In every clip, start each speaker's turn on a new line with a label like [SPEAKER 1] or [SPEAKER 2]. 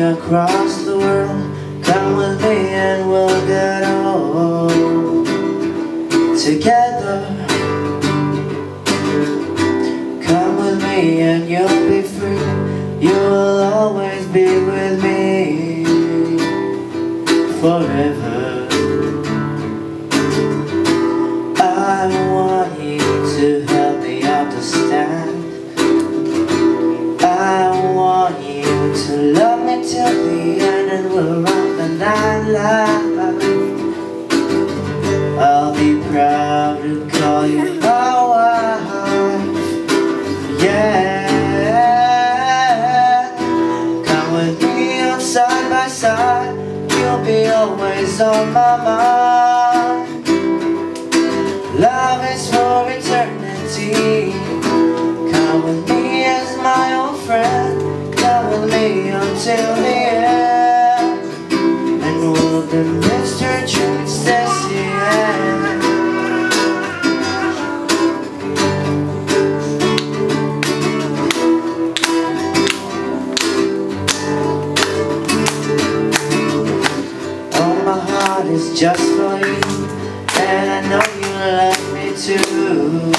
[SPEAKER 1] across the world. Come with me and we'll get old Together. Come with me and you'll be free. You will always be with me Forever. I want you to till the end And we'll run the night life I'll be proud to call you my wife Yeah. Come with me on side by side. You'll be always on my mind. Love is for eternity. Come with me as my old friend just for you And I know you love me too.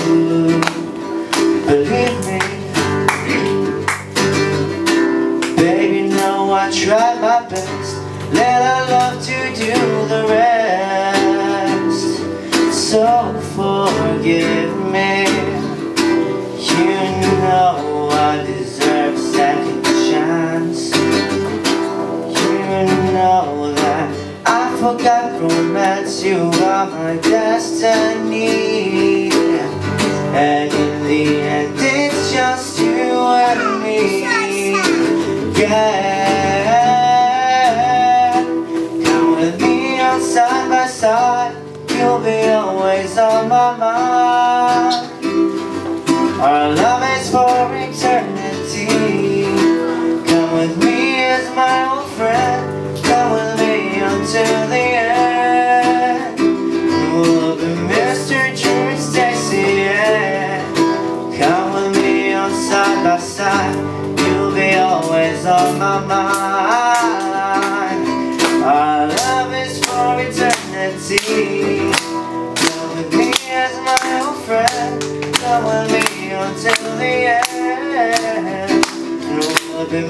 [SPEAKER 1] Believe me. Baby, know I tried my best. Let our love to do the rest. So forgive me are my destiny. And in the end it's just you and me. Yeah. Come with me on side by side. You'll be always on my mind. Our love is for eternity. Come with me as my old friend on my mind. Our love is for eternity. Come with me as my old friend. Come with me until the end. We'll be